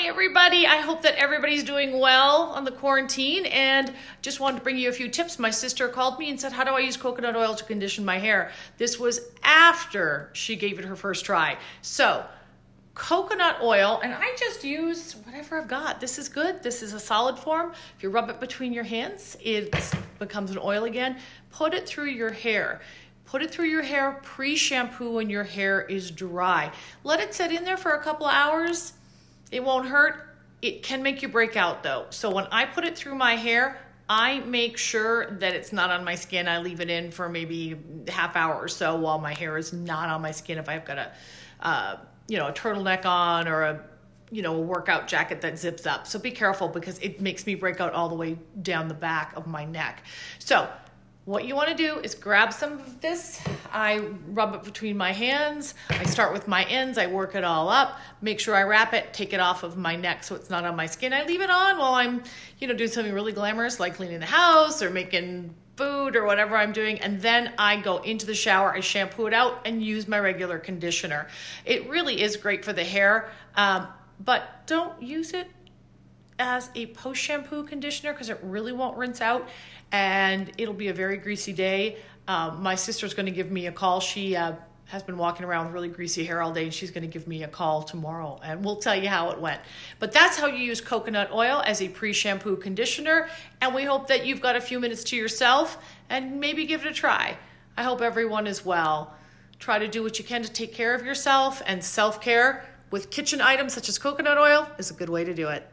Hi, everybody. I hope that everybody's doing well on the quarantine and just wanted to bring you a few tips. My sister called me and said, How do I use coconut oil to condition my hair? This was after she gave it her first try. So, coconut oil, and I just use whatever I've got. This is good. This is a solid form. If you rub it between your hands, it becomes an oil again. Put it through your hair. Put it through your hair pre shampoo when your hair is dry. Let it sit in there for a couple hours. It won't hurt. It can make you break out though. So when I put it through my hair, I make sure that it's not on my skin. I leave it in for maybe half hour or so while my hair is not on my skin. If I've got a, uh, you know, a turtleneck on or a, you know, a workout jacket that zips up. So be careful because it makes me break out all the way down the back of my neck. So what you want to do is grab some of this. I rub it between my hands. I start with my ends. I work it all up. Make sure I wrap it, take it off of my neck so it's not on my skin. I leave it on while I'm, you know, doing something really glamorous like cleaning the house or making food or whatever I'm doing. And then I go into the shower, I shampoo it out and use my regular conditioner. It really is great for the hair, um, but don't use it as a post shampoo conditioner because it really won't rinse out and it'll be a very greasy day. Um, my sister's going to give me a call. She uh, has been walking around with really greasy hair all day, and she's going to give me a call tomorrow, and we'll tell you how it went. But that's how you use coconut oil as a pre shampoo conditioner, and we hope that you've got a few minutes to yourself and maybe give it a try. I hope everyone is well. Try to do what you can to take care of yourself, and self care with kitchen items such as coconut oil is a good way to do it.